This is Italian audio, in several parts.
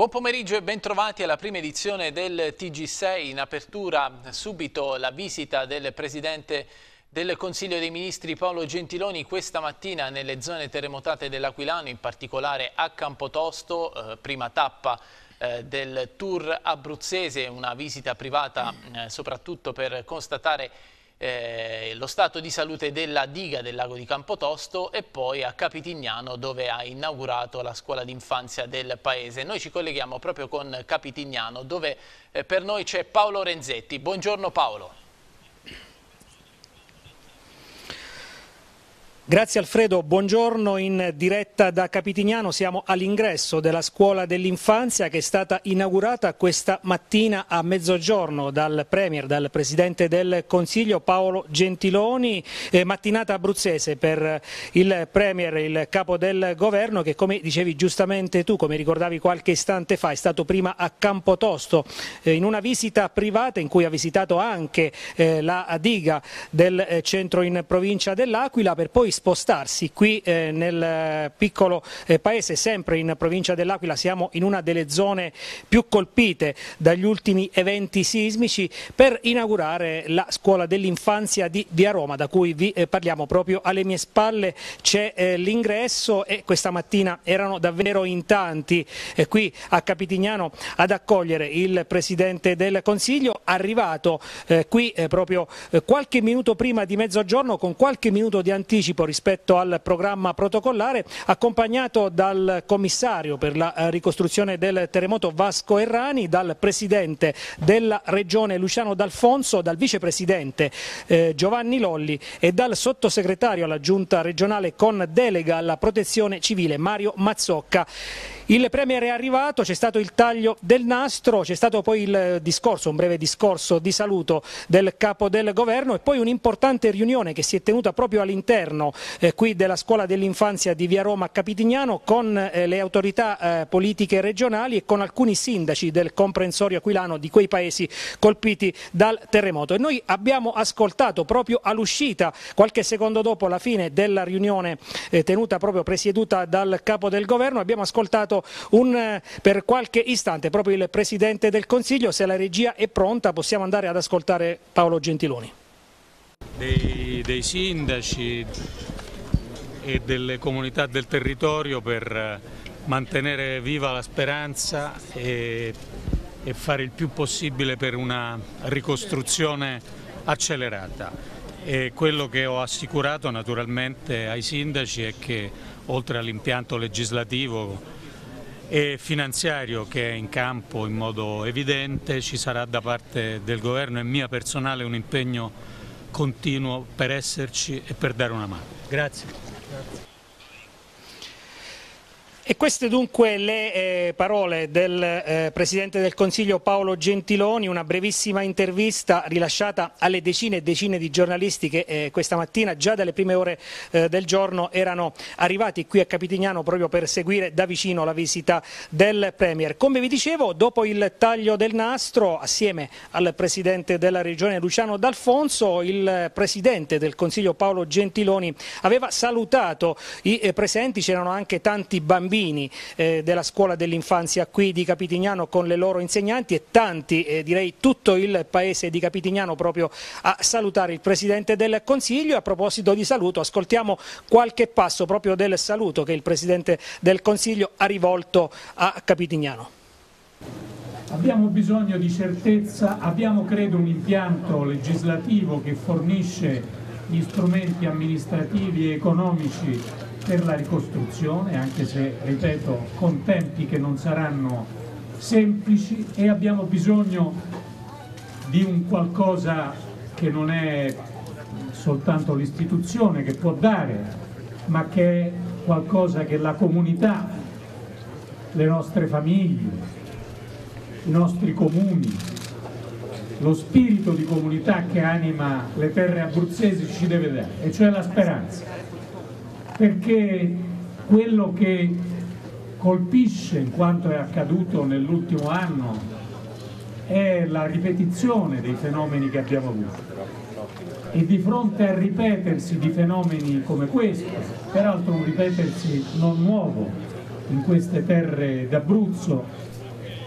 Buon pomeriggio e bentrovati alla prima edizione del TG6. In apertura subito la visita del Presidente del Consiglio dei Ministri Paolo Gentiloni questa mattina nelle zone terremotate dell'Aquilano, in particolare a Campotosto, eh, prima tappa eh, del tour abruzzese, una visita privata eh, soprattutto per constatare eh, lo stato di salute della diga del lago di Campotosto e poi a Capitignano dove ha inaugurato la scuola d'infanzia del paese. Noi ci colleghiamo proprio con Capitignano dove eh, per noi c'è Paolo Renzetti. Buongiorno Paolo. Grazie Alfredo, buongiorno in diretta da Capitignano, siamo all'ingresso della scuola dell'infanzia che è stata inaugurata questa mattina a mezzogiorno dal Premier, dal Presidente del Consiglio Paolo Gentiloni, eh, mattinata abruzzese per il Premier, il Capo del Governo che come dicevi giustamente tu, come ricordavi qualche istante fa, è stato prima a Campotosto eh, in una visita privata in cui ha visitato anche eh, la diga del eh, centro in provincia dell'Aquila per poi spostarsi. Qui eh, nel piccolo eh, paese, sempre in provincia dell'Aquila, siamo in una delle zone più colpite dagli ultimi eventi sismici per inaugurare la scuola dell'infanzia di Via Roma, da cui vi eh, parliamo proprio alle mie spalle. C'è eh, l'ingresso e questa mattina erano davvero in tanti. Eh, qui a Capitignano ad accogliere il Presidente del Consiglio, arrivato eh, qui proprio qualche minuto prima di mezzogiorno con qualche minuto di anticipo rispetto al programma protocollare, accompagnato dal commissario per la eh, ricostruzione del terremoto Vasco Errani, dal presidente della regione Luciano D'Alfonso, dal vicepresidente eh, Giovanni Lolli e dal sottosegretario alla giunta regionale con delega alla protezione civile Mario Mazzocca. Il Premier è arrivato, c'è stato il taglio del nastro, c'è stato poi il discorso, un breve discorso di saluto del capo del governo e poi un'importante riunione che si è tenuta proprio all'interno eh, qui della scuola dell'infanzia di Via Roma Capitignano con eh, le autorità eh, politiche regionali e con alcuni sindaci del comprensorio aquilano di quei paesi colpiti dal terremoto. E noi abbiamo ascoltato proprio all'uscita, qualche secondo dopo la fine della riunione eh, tenuta proprio presieduta dal capo del governo, abbiamo ascoltato un, eh, per qualche istante proprio il Presidente del Consiglio, se la regia è pronta possiamo andare ad ascoltare Paolo Gentiloni. Dei, dei sindaci e delle comunità del territorio per eh, mantenere viva la speranza e, e fare il più possibile per una ricostruzione accelerata. E quello che ho assicurato naturalmente ai sindaci è che oltre all'impianto legislativo e finanziario che è in campo in modo evidente, ci sarà da parte del governo e mia personale un impegno continuo per esserci e per dare una mano. Grazie. E queste dunque le eh, parole del eh, Presidente del Consiglio Paolo Gentiloni, una brevissima intervista rilasciata alle decine e decine di giornalisti che eh, questa mattina già dalle prime ore eh, del giorno erano arrivati qui a Capitignano proprio per seguire da vicino la visita del Premier. Come vi dicevo, dopo il taglio del nastro, assieme al Presidente della Regione Luciano D'Alfonso, il Presidente del Consiglio Paolo Gentiloni aveva salutato i eh, presenti, c'erano anche tanti bambini bambini eh, della scuola dell'infanzia qui di Capitignano con le loro insegnanti e tanti, eh, direi tutto il paese di Capitignano proprio a salutare il Presidente del Consiglio. A proposito di saluto ascoltiamo qualche passo proprio del saluto che il Presidente del Consiglio ha rivolto a Capitignano. Abbiamo bisogno di certezza, abbiamo credo un impianto legislativo che fornisce gli strumenti amministrativi e economici per la ricostruzione, anche se, ripeto, con tempi che non saranno semplici e abbiamo bisogno di un qualcosa che non è soltanto l'istituzione che può dare, ma che è qualcosa che la comunità, le nostre famiglie, i nostri comuni, lo spirito di comunità che anima le terre abruzzesi ci deve dare, e cioè la speranza. Perché quello che colpisce in quanto è accaduto nell'ultimo anno è la ripetizione dei fenomeni che abbiamo avuto. E di fronte al ripetersi di fenomeni come questo, peraltro un ripetersi non nuovo in queste terre d'Abruzzo,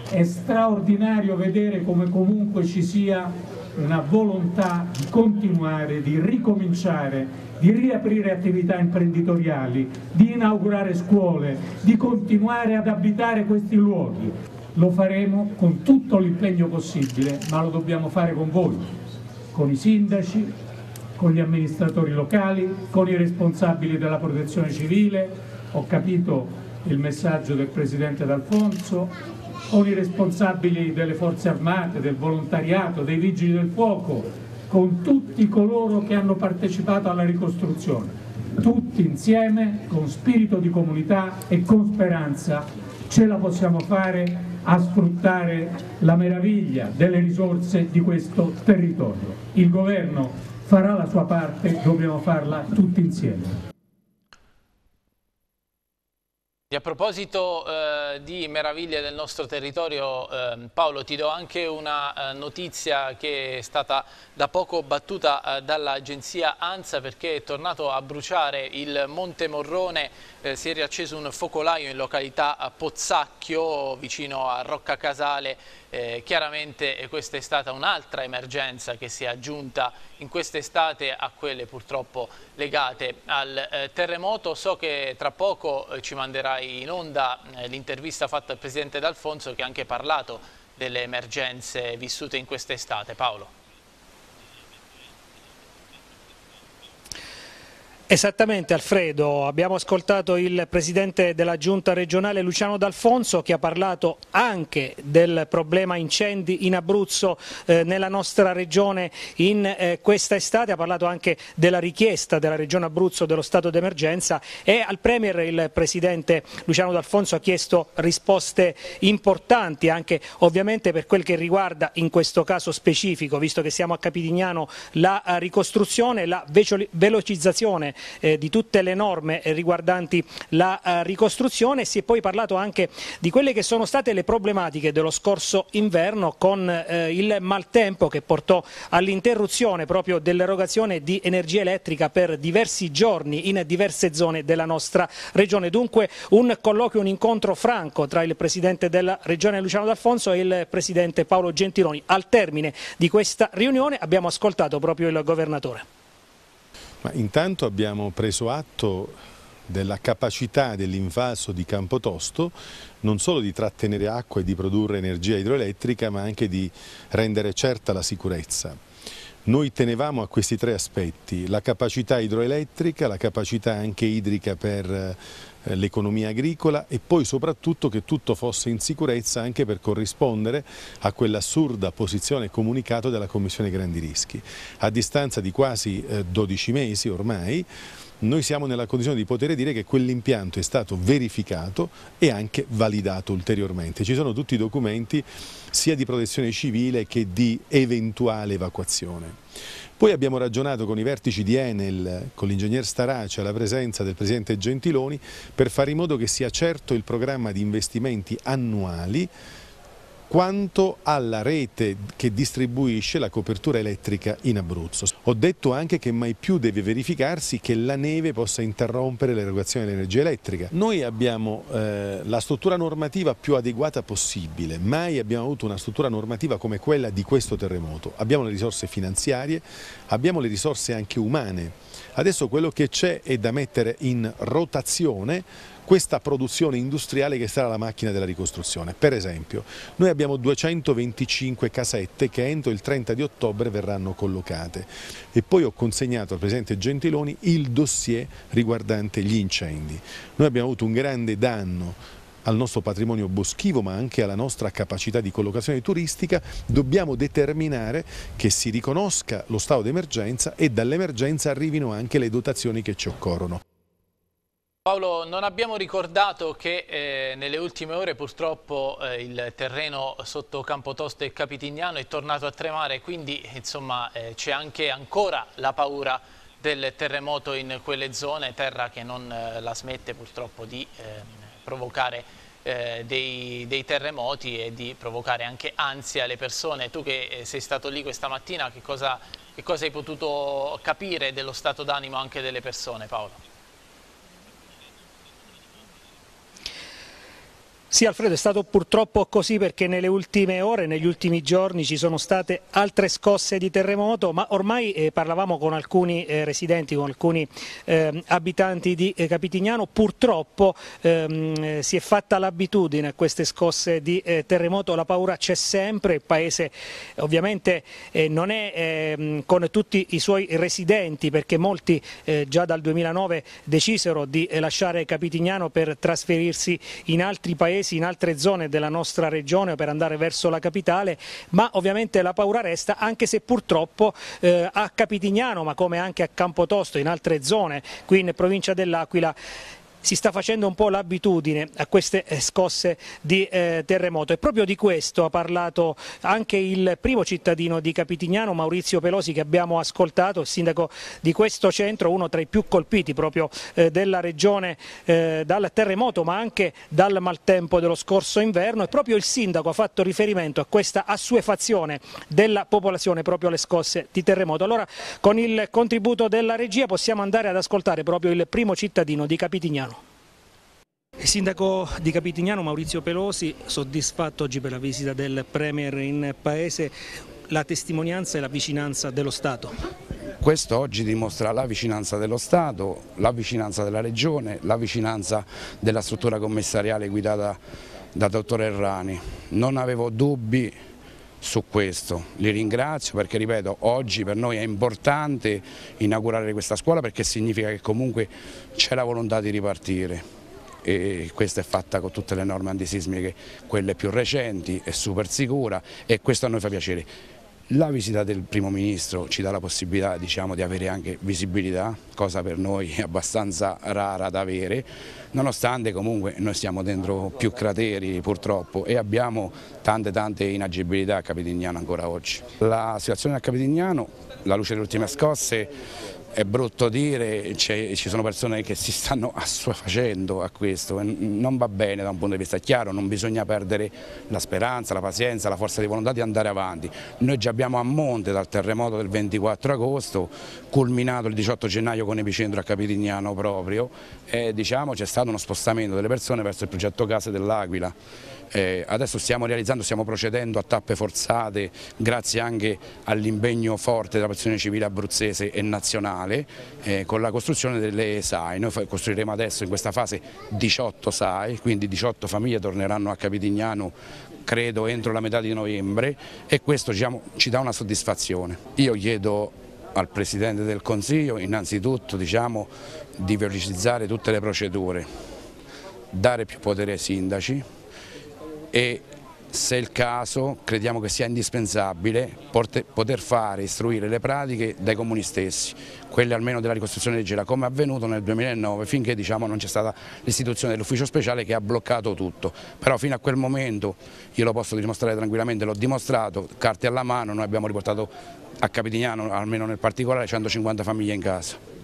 È straordinario vedere come comunque ci sia una volontà di continuare, di ricominciare, di riaprire attività imprenditoriali, di inaugurare scuole, di continuare ad abitare questi luoghi. Lo faremo con tutto l'impegno possibile, ma lo dobbiamo fare con voi, con i sindaci, con gli amministratori locali, con i responsabili della protezione civile. Ho capito il messaggio del Presidente D'Alfonso, con i responsabili delle forze armate, del volontariato, dei vigili del fuoco, con tutti coloro che hanno partecipato alla ricostruzione. Tutti insieme, con spirito di comunità e con speranza, ce la possiamo fare a sfruttare la meraviglia delle risorse di questo territorio. Il governo farà la sua parte, dobbiamo farla tutti insieme. E a proposito eh, di meraviglie del nostro territorio, eh, Paolo ti do anche una eh, notizia che è stata da poco battuta eh, dall'agenzia ANSA perché è tornato a bruciare il Monte Morrone, eh, si è riacceso un focolaio in località Pozzacchio vicino a Rocca Casale eh, chiaramente questa è stata un'altra emergenza che si è aggiunta in quest'estate a quelle purtroppo legate al eh, terremoto. So che tra poco eh, ci manderai in onda eh, l'intervista fatta al Presidente D'Alfonso che ha anche parlato delle emergenze vissute in quest'estate. Paolo. Esattamente Alfredo, abbiamo ascoltato il Presidente della Giunta regionale Luciano D'Alfonso che ha parlato anche del problema incendi in Abruzzo eh, nella nostra regione in eh, questa estate, ha parlato anche della richiesta della Regione Abruzzo dello stato d'emergenza. E al Premier il Presidente Luciano D'Alfonso ha chiesto risposte importanti anche ovviamente per quel che riguarda in questo caso specifico, visto che siamo a Capitignano, la eh, ricostruzione, la velocizzazione eh, di tutte le norme riguardanti la eh, ricostruzione. Si è poi parlato anche di quelle che sono state le problematiche dello scorso inverno con eh, il maltempo che portò all'interruzione proprio dell'erogazione di energia elettrica per diversi giorni in diverse zone della nostra regione. Dunque un colloquio, un incontro franco tra il Presidente della Regione Luciano D'Alfonso e il Presidente Paolo Gentiloni. Al termine di questa riunione abbiamo ascoltato proprio il Governatore. Ma intanto abbiamo preso atto della capacità dell'invaso di Campotosto non solo di trattenere acqua e di produrre energia idroelettrica ma anche di rendere certa la sicurezza. Noi tenevamo a questi tre aspetti, la capacità idroelettrica, la capacità anche idrica per eh, l'economia agricola e poi soprattutto che tutto fosse in sicurezza anche per corrispondere a quell'assurda posizione comunicato della Commissione Grandi Rischi. A distanza di quasi 12 eh, mesi ormai noi siamo nella condizione di poter dire che quell'impianto è stato verificato e anche validato ulteriormente. Ci sono tutti i documenti sia di protezione civile che di eventuale evacuazione. Poi abbiamo ragionato con i vertici di Enel, con l'ingegner Starace, alla presenza del Presidente Gentiloni, per fare in modo che sia certo il programma di investimenti annuali quanto alla rete che distribuisce la copertura elettrica in Abruzzo. Ho detto anche che mai più deve verificarsi che la neve possa interrompere l'erogazione dell'energia elettrica. Noi abbiamo eh, la struttura normativa più adeguata possibile, mai abbiamo avuto una struttura normativa come quella di questo terremoto. Abbiamo le risorse finanziarie, abbiamo le risorse anche umane. Adesso quello che c'è è da mettere in rotazione questa produzione industriale che sarà la macchina della ricostruzione. Per esempio, noi abbiamo 225 casette che entro il 30 di ottobre verranno collocate e poi ho consegnato al Presidente Gentiloni il dossier riguardante gli incendi. Noi abbiamo avuto un grande danno al nostro patrimonio boschivo ma anche alla nostra capacità di collocazione turistica, dobbiamo determinare che si riconosca lo stato d'emergenza e dall'emergenza arrivino anche le dotazioni che ci occorrono. Paolo, non abbiamo ricordato che eh, nelle ultime ore purtroppo eh, il terreno sotto Campotosto e Capitignano è tornato a tremare, quindi eh, c'è anche ancora la paura del terremoto in quelle zone, terra che non eh, la smette purtroppo di ehm, provocare eh, dei, dei, terremoti e di provocare anche ansia alle persone. Tu che eh, sei stato lì questa mattina, che cosa, che cosa hai potuto capire dello stato d'animo anche delle persone, Paolo? Sì Alfredo, è stato purtroppo così perché nelle ultime ore, negli ultimi giorni ci sono state altre scosse di terremoto, ma ormai eh, parlavamo con alcuni eh, residenti, con alcuni eh, abitanti di eh, Capitignano, purtroppo ehm, si è fatta l'abitudine a queste scosse di eh, terremoto, la paura c'è sempre, il paese ovviamente eh, non è ehm, con tutti i suoi residenti perché molti già dal 2009 decisero di lasciare Capitignano per trasferirsi in altri paesi paesi, in altre zone della nostra regione per andare verso la capitale, ma ovviamente la paura resta anche se purtroppo eh, a Capitignano, ma come anche a Campotosto, in altre zone, qui in provincia dell'Aquila, si sta facendo un po' l'abitudine a queste eh, scosse di eh, terremoto e proprio di questo ha parlato anche il primo cittadino di Capitignano, Maurizio Pelosi, che abbiamo ascoltato, il sindaco di questo centro, uno tra i più colpiti proprio eh, della regione eh, dal terremoto ma anche dal maltempo dello scorso inverno e proprio il sindaco ha fatto riferimento a questa assuefazione della popolazione proprio alle scosse di terremoto. Allora con il contributo della regia possiamo andare ad ascoltare proprio il primo cittadino di Capitignano. Sindaco di Capitignano Maurizio Pelosi, soddisfatto oggi per la visita del Premier in Paese, la testimonianza e la vicinanza dello Stato. Questo oggi dimostra la vicinanza dello Stato, la vicinanza della Regione, la vicinanza della struttura commissariale guidata da dottor Errani. Non avevo dubbi su questo, li ringrazio perché ripeto oggi per noi è importante inaugurare questa scuola perché significa che comunque c'è la volontà di ripartire e questa è fatta con tutte le norme antisismiche, quelle più recenti, è super sicura e questo a noi fa piacere. La visita del primo ministro ci dà la possibilità diciamo, di avere anche visibilità, cosa per noi abbastanza rara da avere, nonostante comunque noi stiamo dentro più crateri purtroppo e abbiamo tante tante inagibilità a Capitignano ancora oggi. La situazione a Capitignano, la luce delle ultime scosse, è brutto dire, ci sono persone che si stanno assuefacendo a questo, non va bene da un punto di vista chiaro, non bisogna perdere la speranza, la pazienza, la forza di volontà di andare avanti. Noi già abbiamo a monte dal terremoto del 24 agosto, culminato il 18 gennaio con epicentro a Capitignano proprio, e diciamo c'è stato uno spostamento delle persone verso il progetto Case dell'Aquila. Eh, adesso stiamo realizzando, stiamo procedendo a tappe forzate grazie anche all'impegno forte della protezione civile abruzzese e nazionale eh, con la costruzione delle SAI. Noi costruiremo adesso in questa fase 18 SAI, quindi 18 famiglie torneranno a Capitignano credo entro la metà di novembre e questo diciamo, ci dà una soddisfazione. Io chiedo al Presidente del Consiglio innanzitutto diciamo, di velocizzare tutte le procedure, dare più potere ai sindaci, e se è il caso crediamo che sia indispensabile poter fare, istruire le pratiche dai comuni stessi, quelle almeno della ricostruzione leggera, come è avvenuto nel 2009 finché diciamo, non c'è stata l'istituzione dell'ufficio speciale che ha bloccato tutto, però fino a quel momento io lo posso dimostrare tranquillamente, l'ho dimostrato, carte alla mano, noi abbiamo riportato a Capitignano, almeno nel particolare, 150 famiglie in casa.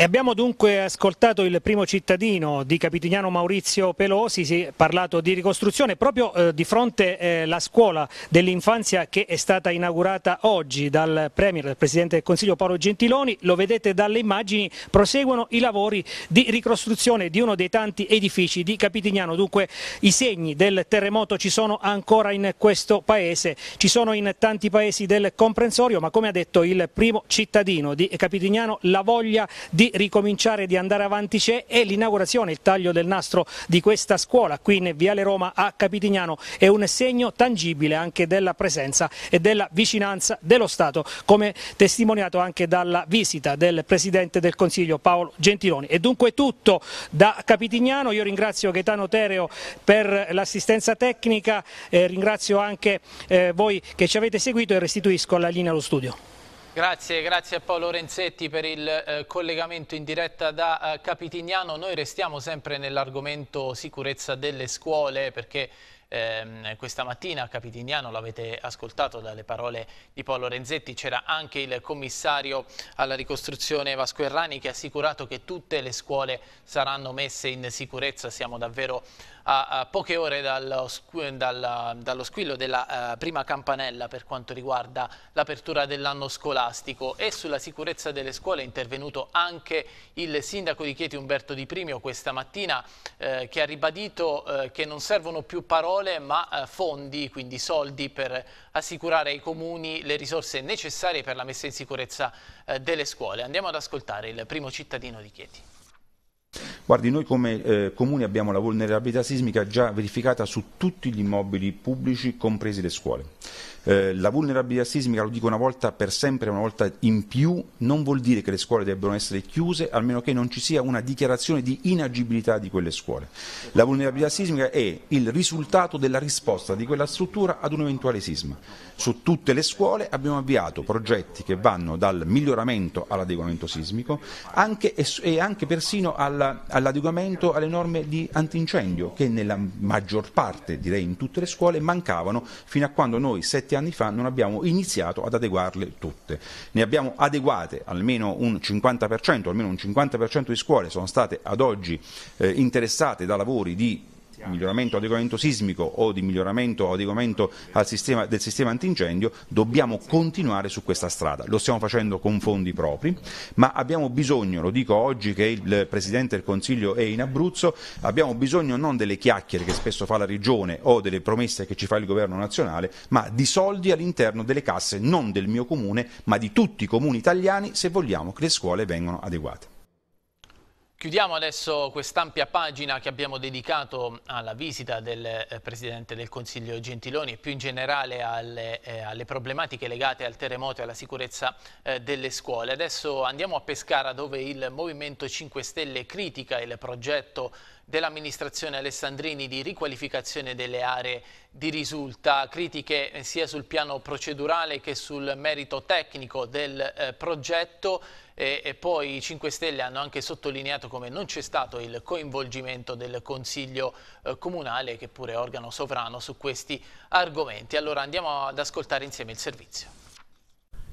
E abbiamo dunque ascoltato il primo cittadino di Capitignano Maurizio Pelosi, si è parlato di ricostruzione proprio eh, di fronte alla eh, scuola dell'infanzia che è stata inaugurata oggi dal Premier, dal Presidente del Consiglio Paolo Gentiloni, lo vedete dalle immagini, proseguono i lavori di ricostruzione di uno dei tanti edifici di Capitignano, dunque i segni del terremoto ci sono ancora in questo paese, ci sono in tanti paesi del comprensorio, ma come ha detto il primo cittadino di Capitignano la voglia di ricominciare, di andare avanti c'è e l'inaugurazione, il taglio del nastro di questa scuola qui in Viale Roma a Capitignano è un segno tangibile anche della presenza e della vicinanza dello Stato, come testimoniato anche dalla visita del Presidente del Consiglio Paolo Gentiloni. E dunque tutto da Capitignano, io ringrazio Gaetano Tereo per l'assistenza tecnica, eh, ringrazio anche eh, voi che ci avete seguito e restituisco alla linea allo studio. Grazie, grazie a Paolo Renzetti per il eh, collegamento in diretta da eh, Capitignano. Noi restiamo sempre nell'argomento sicurezza delle scuole perché ehm, questa mattina a Capitignano, l'avete ascoltato dalle parole di Paolo Renzetti, c'era anche il commissario alla ricostruzione Vasco Errani che ha assicurato che tutte le scuole saranno messe in sicurezza, siamo davvero a, poche ore dallo, dal, dallo squillo della uh, prima campanella per quanto riguarda l'apertura dell'anno scolastico e sulla sicurezza delle scuole è intervenuto anche il sindaco di Chieti Umberto Di Primio questa mattina eh, che ha ribadito eh, che non servono più parole ma eh, fondi, quindi soldi per assicurare ai comuni le risorse necessarie per la messa in sicurezza eh, delle scuole. Andiamo ad ascoltare il primo cittadino di Chieti. Guardi, noi come eh, comune abbiamo la vulnerabilità sismica già verificata su tutti gli immobili pubblici, compresi le scuole. Eh, la vulnerabilità sismica, lo dico una volta per sempre, una volta in più, non vuol dire che le scuole debbano essere chiuse, almeno che non ci sia una dichiarazione di inagibilità di quelle scuole. La vulnerabilità sismica è il risultato della risposta di quella struttura ad un eventuale sisma. Su tutte le scuole abbiamo avviato progetti che vanno dal miglioramento all'adeguamento sismico anche, e anche persino all'adeguamento alle norme di antincendio che nella maggior parte, direi in tutte le scuole, mancavano fino a quando noi, sette sette anni fa non abbiamo iniziato ad adeguarle tutte. Ne abbiamo adeguate almeno un 50%, almeno un 50% di scuole sono state ad oggi eh, interessate da lavori di miglioramento adeguamento sismico o di miglioramento o adeguamento sistema, del sistema antincendio, dobbiamo continuare su questa strada. Lo stiamo facendo con fondi propri, ma abbiamo bisogno, lo dico oggi che il Presidente del Consiglio è in Abruzzo, abbiamo bisogno non delle chiacchiere che spesso fa la Regione o delle promesse che ci fa il Governo nazionale, ma di soldi all'interno delle casse non del mio comune, ma di tutti i comuni italiani se vogliamo che le scuole vengano adeguate. Chiudiamo adesso quest'ampia pagina che abbiamo dedicato alla visita del eh, Presidente del Consiglio Gentiloni e più in generale alle, eh, alle problematiche legate al terremoto e alla sicurezza eh, delle scuole. Adesso andiamo a Pescara dove il Movimento 5 Stelle critica il progetto dell'amministrazione Alessandrini di riqualificazione delle aree di risulta, critiche sia sul piano procedurale che sul merito tecnico del eh, progetto e, e, poi i 5 Stelle hanno anche sottolineato come non c'è stato il coinvolgimento del Consiglio eh, Comunale che pure è organo sovrano su questi argomenti. Allora andiamo ad ascoltare insieme il servizio.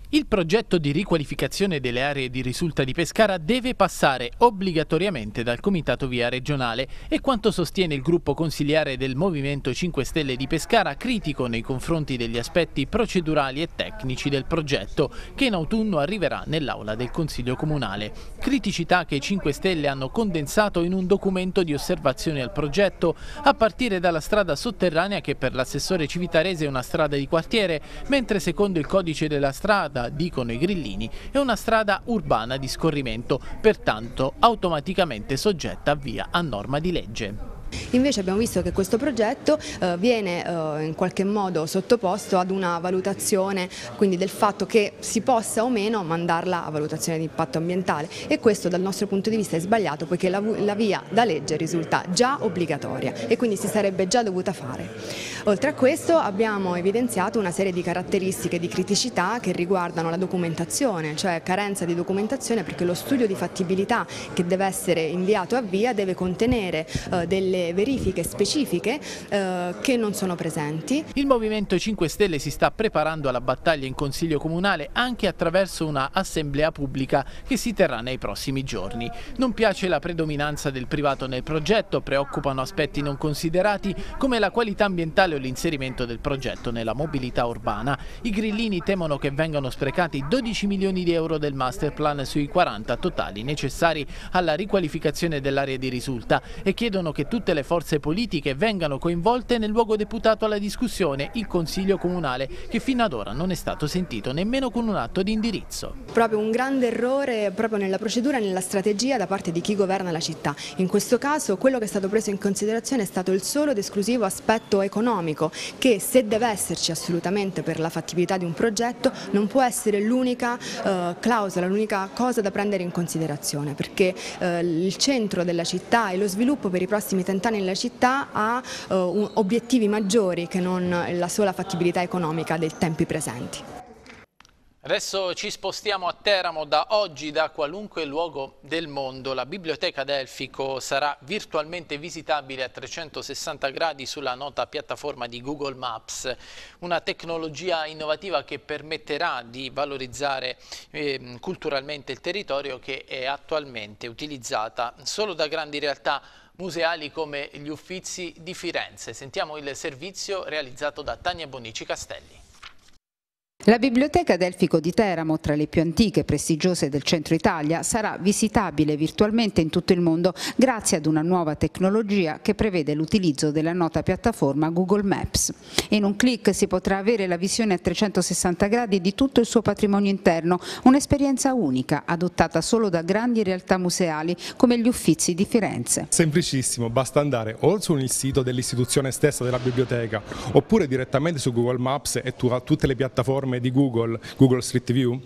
Il progetto di riqualificazione delle aree di risulta di Pescara deve passare obbligatoriamente dal Comitato Via Regionale e quanto sostiene il gruppo consigliare del Movimento 5 Stelle di Pescara critico nei confronti degli aspetti procedurali e tecnici del progetto che in autunno arriverà nell'aula del Consiglio Comunale. Criticità che i 5 Stelle hanno condensato in un documento di osservazione al progetto a partire dalla strada sotterranea che per l'assessore civitarese è una strada di quartiere mentre secondo il codice della strada strada, dicono i grillini, è una strada urbana di scorrimento, pertanto automaticamente soggetta a via a norma di legge. Invece abbiamo visto che questo progetto eh, viene eh, in qualche modo sottoposto ad una valutazione quindi del fatto che si possa o meno mandarla a valutazione di impatto ambientale e questo dal nostro punto di vista è sbagliato poiché la, la via da legge risulta già obbligatoria e quindi si sarebbe già dovuta fare. Oltre a questo abbiamo evidenziato una serie di caratteristiche di criticità che riguardano la documentazione, cioè carenza di documentazione perché lo studio di fattibilità che deve essere inviato a via deve contenere eh, delle delle verifiche specifiche eh, che non sono presenti. Il Movimento 5 Stelle si sta preparando alla battaglia in Consiglio Comunale anche attraverso una assemblea pubblica che si terrà nei prossimi giorni. Non piace la predominanza del privato nel progetto, preoccupano aspetti non considerati come la qualità ambientale o l'inserimento del progetto nella mobilità urbana. I grillini temono che vengano sprecati 12 milioni di euro del master plan sui 40 totali necessari alla riqualificazione dell'area di risulta e chiedono che tutte tutte le forze politiche vengano coinvolte nel luogo deputato alla discussione, il Consiglio Comunale, che fino ad ora non è stato sentito nemmeno con un atto di indirizzo. Proprio un grande errore proprio nella procedura e nella strategia da parte di chi governa la città. In questo caso quello che è stato preso in considerazione è stato il solo ed esclusivo aspetto economico, che se deve esserci assolutamente per la fattibilità di un progetto non può essere l'unica eh, clausola, l'unica cosa da prendere in considerazione, perché eh, il centro della città e lo sviluppo per i prossimi 30 anni nella città ha uh, obiettivi maggiori che non la sola fattibilità economica dei tempi presenti. Adesso ci spostiamo a Teramo da oggi da qualunque luogo del mondo. La biblioteca Delfico sarà virtualmente visitabile a 360 gradi sulla nota piattaforma di Google Maps, una tecnologia innovativa che permetterà di valorizzare eh, culturalmente il territorio che è attualmente utilizzata solo da grandi realtà museali come gli Uffizi di Firenze. Sentiamo il servizio realizzato da Tania Bonici Castelli. La Biblioteca Delfico di Teramo, tra le più antiche e prestigiose del centro Italia, sarà visitabile virtualmente in tutto il mondo grazie ad una nuova tecnologia che prevede l'utilizzo della nota piattaforma Google Maps. In un clic si potrà avere la visione a 360 gradi di tutto il suo patrimonio interno, un'esperienza unica, adottata solo da grandi realtà museali come gli Uffizi di Firenze. Semplicissimo, basta andare o sul sito dell'istituzione stessa della biblioteca oppure direttamente su Google Maps e tutte le piattaforme piattaforme di Google, Google Street View,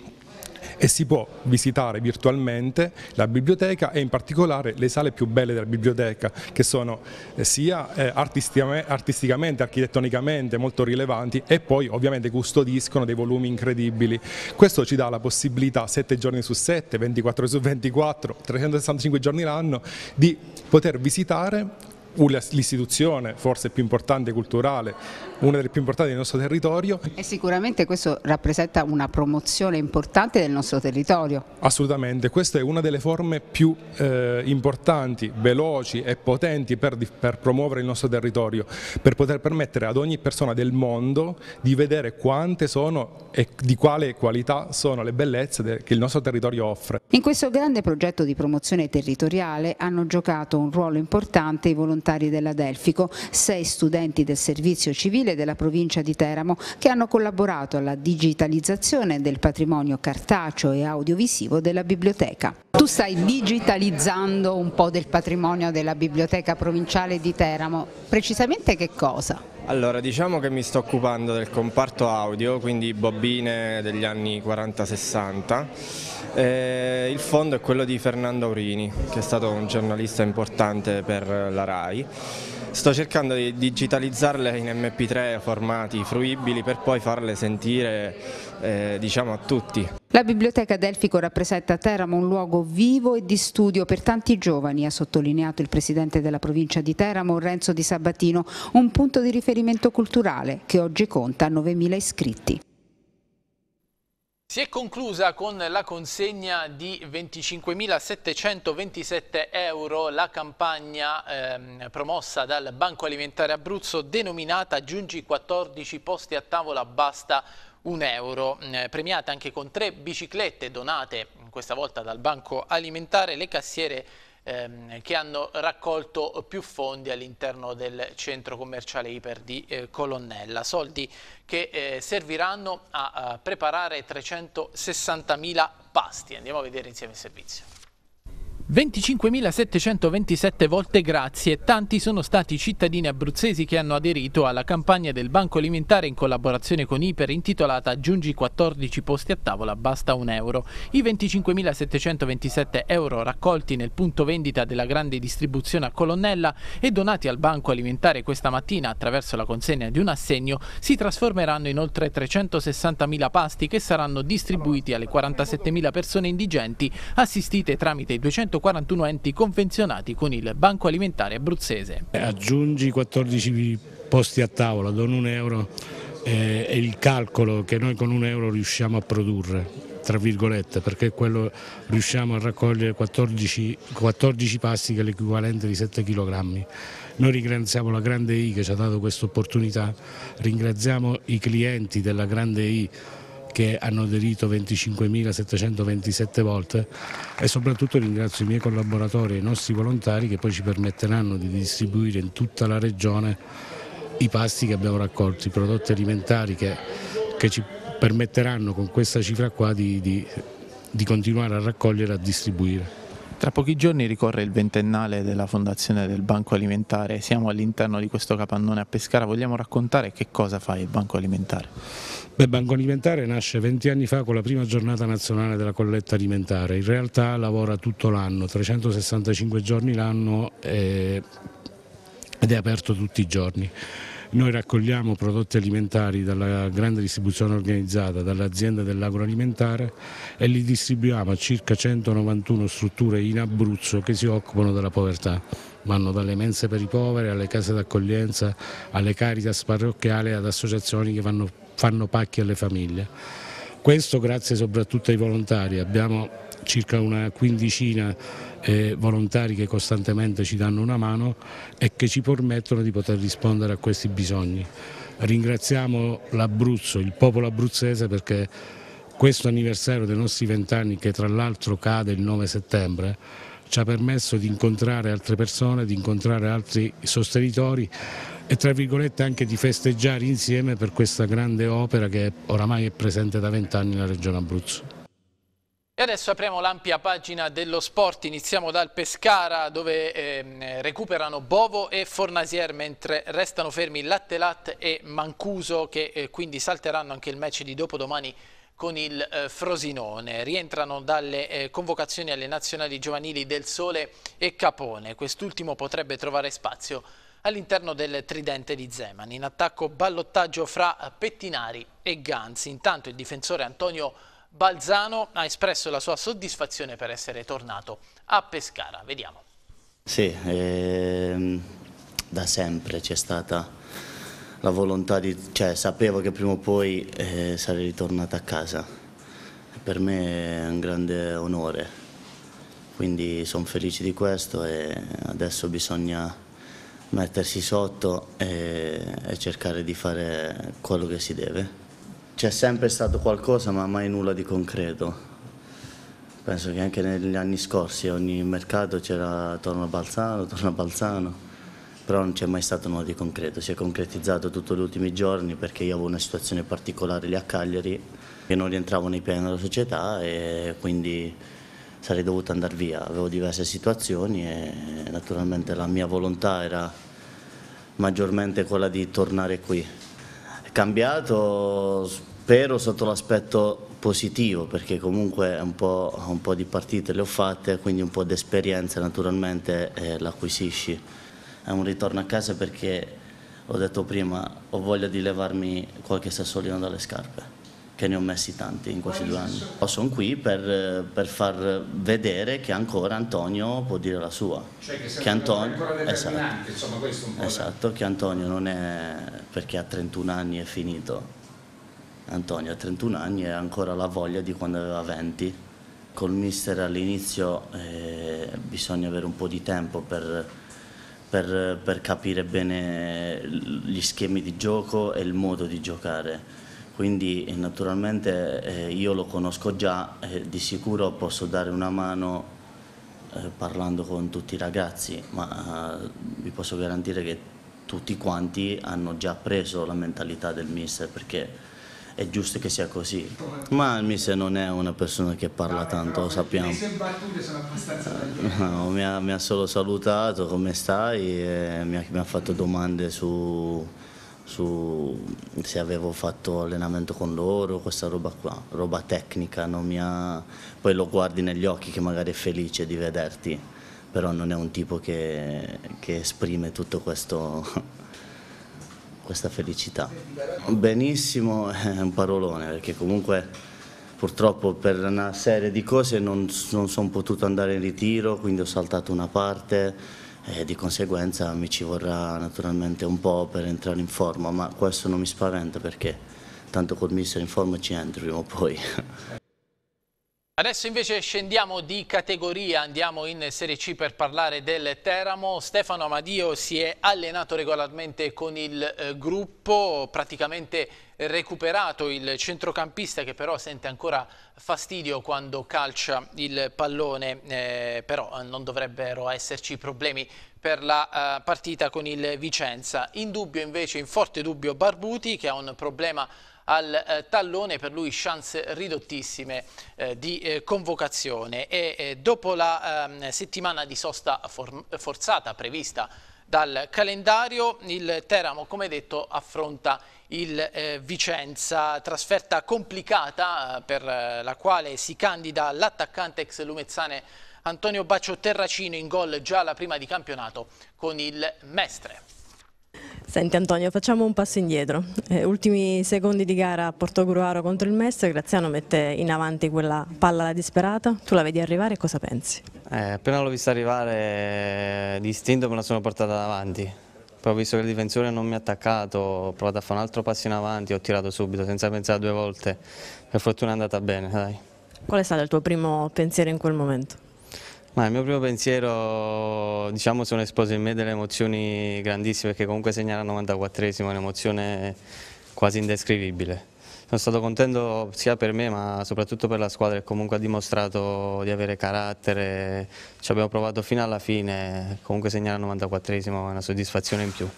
e si può visitare virtualmente la biblioteca e in particolare le sale più belle della biblioteca che sono eh, sia eh, artisticamente, architettonicamente molto rilevanti e poi ovviamente custodiscono dei volumi incredibili. Questo ci dà la possibilità 7 giorni su 7, 24 su 24, 365 giorni l'anno di poter visitare l'istituzione forse più importante culturale, una delle più importanti del nostro territorio. E sicuramente questo rappresenta una promozione importante del nostro territorio. Assolutamente, questa è una delle forme più eh, importanti, veloci e potenti per, per, promuovere il nostro territorio, per poter permettere ad ogni persona del mondo di vedere quante sono e di quale qualità sono le bellezze che il nostro territorio offre. In questo grande progetto di promozione territoriale hanno giocato un ruolo importante i volontari volontari della Delfico, sei studenti del servizio civile della provincia di Teramo che hanno collaborato alla digitalizzazione del patrimonio cartaceo e audiovisivo della biblioteca. Tu stai digitalizzando un po' del patrimonio della biblioteca provinciale di Teramo, precisamente che cosa? Allora, diciamo che mi sto occupando del comparto audio, quindi bobine degli anni 40-60 eh, il fondo è quello di Fernando Aurini, che è stato un giornalista importante per la RAI. Sto cercando di digitalizzarle in MP3 formati fruibili per poi farle sentire eh, diciamo a tutti. La Biblioteca Delfico rappresenta a Teramo un luogo vivo e di studio per tanti giovani, ha sottolineato il Presidente della provincia di Teramo, Renzo Di Sabatino, un punto di riferimento culturale che oggi conta 9.000 iscritti. Si è conclusa con la consegna di 25.727 euro la campagna ehm, promossa dal Banco Alimentare Abruzzo denominata Giungi 14 posti a tavola basta un euro, eh, premiate anche con tre biciclette donate questa volta dal Banco Alimentare, le cassiere ehm, che hanno raccolto più fondi all'interno del centro commerciale Iper di eh, Colonnella, soldi che eh, serviranno a, a preparare 360.000 pasti. Andiamo a vedere insieme il servizio. 25.727 volte grazie, tanti sono stati i cittadini abruzzesi che hanno aderito alla campagna del Banco Alimentare in collaborazione con Iper intitolata Aggiungi 14 posti a tavola, basta un euro. I 25.727 euro raccolti nel punto vendita della grande distribuzione a Colonnella e donati al Banco Alimentare questa mattina attraverso la consegna di un assegno si trasformeranno in oltre 360.000 pasti che saranno distribuiti alle 47.000 persone indigenti assistite tramite i 240 41 enti convenzionati con il Banco Alimentare Abruzzese. Aggiungi 14 posti a tavola, don un euro eh, è il calcolo che noi con un euro riusciamo a produrre tra virgolette, perché quello riusciamo a raccogliere 14, 14 pasti che è l'equivalente di 7 kg. Noi ringraziamo la Grande I che ci ha dato questa opportunità, ringraziamo i clienti della Grande I che hanno aderito 25.727 volte e soprattutto ringrazio i miei collaboratori e i nostri volontari che poi ci permetteranno di distribuire in tutta la regione i pasti che abbiamo raccolto, i prodotti alimentari che, che ci permetteranno con questa cifra qua di, di, di continuare a raccogliere e a distribuire. Tra pochi giorni ricorre il ventennale della fondazione del Banco Alimentare, siamo all'interno di questo capannone a Pescara, vogliamo raccontare che cosa fa il Banco Alimentare? Beh, Banco Alimentare nasce 20 anni fa con la prima giornata nazionale della colletta alimentare, in realtà lavora tutto l'anno, 365 giorni l'anno eh, ed è aperto tutti i giorni. Noi raccogliamo prodotti alimentari dalla grande distribuzione organizzata, dalle aziende dell'agroalimentare e li distribuiamo a circa 191 strutture in Abruzzo che si occupano della povertà. Vanno dalle mense per i poveri alle case d'accoglienza, alle caritas parrocchiali ad associazioni che vanno, fanno pacchi alle famiglie. Questo grazie soprattutto ai volontari, abbiamo circa una quindicina eh, volontari che costantemente ci danno una mano e che ci permettono di poter rispondere a questi bisogni. Ringraziamo l'Abruzzo, il popolo abruzzese perché questo anniversario dei nostri vent'anni che tra l'altro cade il 9 settembre ci ha permesso di incontrare altre persone, di incontrare altri sostenitori e tra virgolette anche di festeggiare insieme per questa grande opera che oramai è presente da vent'anni nella regione Abruzzo. E adesso apriamo l'ampia pagina dello sport, iniziamo dal Pescara dove eh, recuperano Bovo e Fornasier mentre restano fermi Lattelat e Mancuso che eh, quindi salteranno anche il match di dopodomani con il eh, Frosinone. Rientrano dalle eh, convocazioni alle nazionali giovanili del Sole e Capone. Quest'ultimo potrebbe trovare spazio all'interno del tridente di Zeman. In attacco ballottaggio fra Pettinari e Ganzi. Intanto il difensore Antonio Balzano ha espresso la sua soddisfazione per essere tornato a Pescara. Vediamo. Sì, ehm, da sempre c'è stata la volontà di... cioè sapevo che prima o poi eh, sarei ritornato a casa. Per me è un grande onore, quindi sono felice di questo e adesso bisogna mettersi sotto e, e cercare di fare quello che si deve. C'è sempre stato qualcosa ma mai nulla di concreto. Penso che anche negli anni scorsi ogni mercato c'era torno a Balzano, torno a Balzano, però non c'è mai stato nulla di concreto. Si è concretizzato tutti gli ultimi giorni perché io avevo una situazione particolare lì a Cagliari che non rientravo nei piani della società e quindi sarei dovuto andare via. Avevo diverse situazioni e naturalmente la mia volontà era maggiormente quella di tornare qui. È cambiato spero sotto l'aspetto positivo perché comunque un po', un po', di partite le ho fatte quindi un po' di esperienza naturalmente eh, l'acquisisci è un ritorno a casa perché ho detto prima ho voglia di levarmi qualche sassolino dalle scarpe che ne ho messi tanti in questi due anni sono qui per, per, far vedere che ancora Antonio può dire la sua cioè che, che Antonio ancora esatto, insomma questo un po' esatto che Antonio non è perché a 31 anni è finito Antonio ha 31 anni e ha ancora la voglia di quando aveva 20. Col mister all'inizio eh, bisogna avere un po' di tempo per, per, per, capire bene gli schemi di gioco e il modo di giocare. Quindi eh, naturalmente eh, io lo conosco già e di sicuro posso dare una mano eh, parlando con tutti i ragazzi, ma eh, vi posso garantire che tutti quanti hanno già preso la mentalità del mister perché è giusto che sia così. Ma il Mise non è una persona che parla tanto, lo sappiamo. Le sue battute sono abbastanza no, mi, ha, mi, ha, solo salutato, come stai, mi ha, mi ha fatto domande su, su, se avevo fatto allenamento con loro, questa roba qua, roba tecnica, ha... poi lo guardi negli occhi che magari è felice di vederti, però non è un tipo che, che esprime tutto questo questa felicità. Benissimo è un parolone perché comunque purtroppo per una serie di cose non, non sono potuto andare in ritiro, quindi ho saltato una parte e di conseguenza mi ci vorrà naturalmente un po' per entrare in forma, ma questo non mi spaventa perché tanto col mister in forma ci entro prima o poi. Adesso invece scendiamo di categoria, andiamo in Serie C per parlare del Teramo. Stefano Amadio si è allenato regolarmente con il eh, gruppo, praticamente recuperato il centrocampista che però sente ancora fastidio quando calcia il pallone, eh, però non dovrebbero esserci problemi per la uh, partita con il Vicenza. In dubbio invece, in forte dubbio Barbuti che ha un problema al eh, tallone, per lui chance ridottissime eh, di eh, convocazione e eh, dopo la ehm, settimana di sosta for forzata prevista dal calendario il Teramo come detto affronta il eh, Vicenza, trasferta complicata per la quale si candida l'attaccante ex Lumezzane Antonio Baccio Terracino in gol già alla prima di campionato con il Mestre. Senti Antonio, facciamo un passo indietro. Eh, ultimi secondi di gara a Portogruaro contro il Mestre, Graziano mette in avanti quella palla alla disperata, tu la vedi arrivare e cosa pensi? Eh, appena l'ho vista arrivare distinto me la sono portata davanti, poi ho visto che il difensore non mi ha attaccato, ho provato a fare un altro passo in avanti, ho tirato subito senza pensare due volte, per fortuna è andata bene. Dai. Qual è stato il tuo primo pensiero in quel momento? Ma il mio primo pensiero, diciamo, sono esplose in me delle emozioni grandissime perché comunque segnare al 94esimo è un'emozione quasi indescrivibile. Sono stato contento sia per me ma soprattutto per la squadra che comunque ha dimostrato di avere carattere, ci abbiamo provato fino alla fine, comunque segnare al 94esimo è una soddisfazione in più.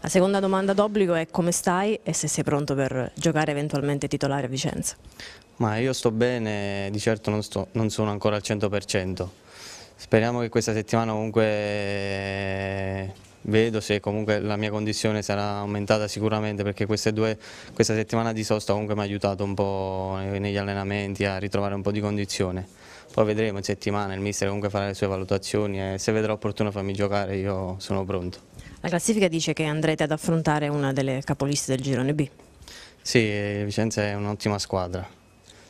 La seconda domanda d'obbligo è come stai e se sei pronto per giocare eventualmente titolare a Vicenza? Ma io sto bene, di certo non, sto, non sono ancora al 100%. Speriamo che questa settimana comunque eh, vedo se comunque la mia condizione sarà aumentata sicuramente perché due, questa settimana di sosta comunque mi ha aiutato un po' negli allenamenti a ritrovare un po' di condizione. Poi vedremo in settimana, il mister comunque farà le sue valutazioni e se vedrà opportuno farmi giocare io sono pronto. La classifica dice che andrete ad affrontare una delle capoliste del girone B. Sì, Vicenza è un'ottima squadra.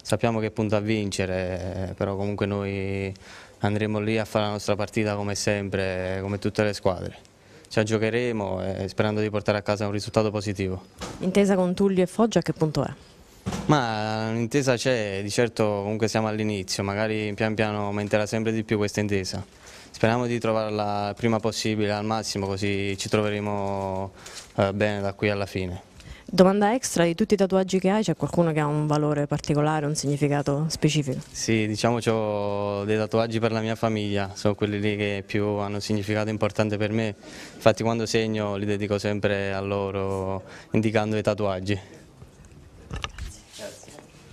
Sappiamo che punta a vincere, però comunque noi andremo lì a fare la nostra partita come sempre, come tutte le squadre. Ci giocheremo eh, sperando di portare a casa un risultato positivo. Intesa con Tullio e Foggia a che punto è? Ma l'intesa c'è, di certo comunque siamo all'inizio, magari pian piano aumenterà sempre di più questa intesa. Speriamo di trovarla il prima possibile, al massimo, così ci troveremo eh, bene da qui alla fine. Domanda extra, di tutti i tatuaggi che hai c'è qualcuno che ha un valore particolare, un significato specifico? Sì, diciamo che ho dei tatuaggi per la mia famiglia, sono quelli lì che più hanno un significato importante per me, infatti quando segno li dedico sempre a loro indicando i tatuaggi.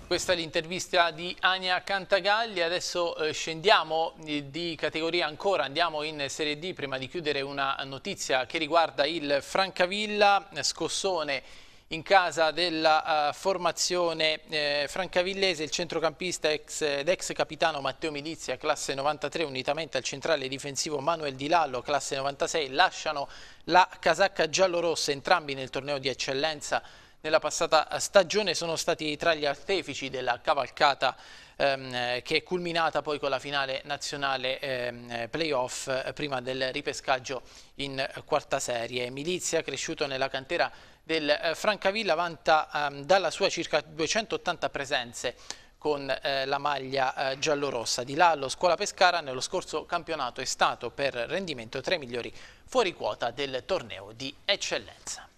Questa è l'intervista di Ania Cantagalli, adesso eh, scendiamo eh, di categoria ancora, andiamo in Serie D prima di chiudere una notizia che riguarda il Francavilla, scossone in casa della uh, formazione eh, francavillese. Il centrocampista ex, ed ex capitano Matteo Milizia, classe 93, unitamente al centrale difensivo Manuel Di Lallo, classe 96, lasciano la casacca giallorossa, entrambi nel torneo di eccellenza nella passata stagione sono stati tra gli artefici della cavalcata ehm, che è culminata poi con la finale nazionale ehm, playoff eh, prima del ripescaggio in quarta serie. Milizia, cresciuto nella cantera del eh, Francavilla, vanta ehm, dalla sua circa 280 presenze con eh, la maglia eh, giallorossa di Lallo. Scuola Pescara nello scorso campionato è stato per rendimento tra i migliori fuori quota del torneo di eccellenza.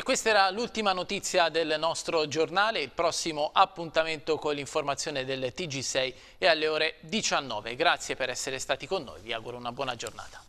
E questa era l'ultima notizia del nostro giornale, il prossimo appuntamento con l'informazione del TG6 è alle ore 19. Grazie per essere stati con noi, vi auguro una buona giornata.